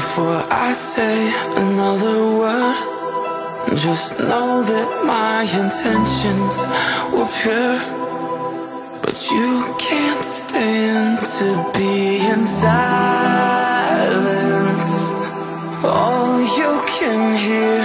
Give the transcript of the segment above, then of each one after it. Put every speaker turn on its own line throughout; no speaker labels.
Before I say another word Just know that my intentions were pure. But you can't stand to be in silence. All you can hear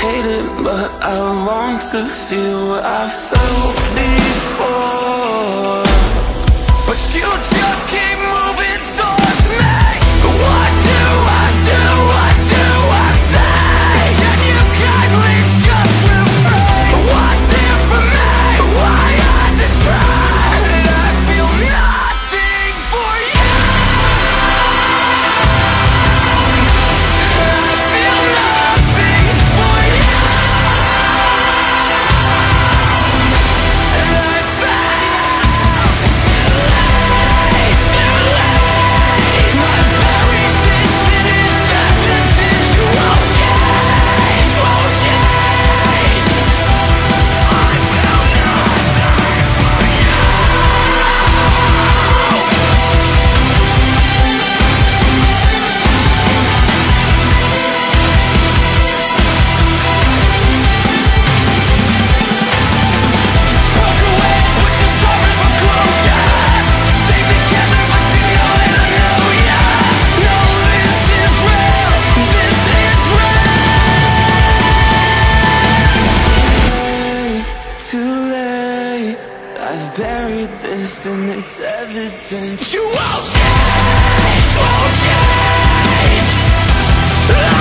hate it, but I long to feel what I felt before. face and it's evident. You won't change, won't change.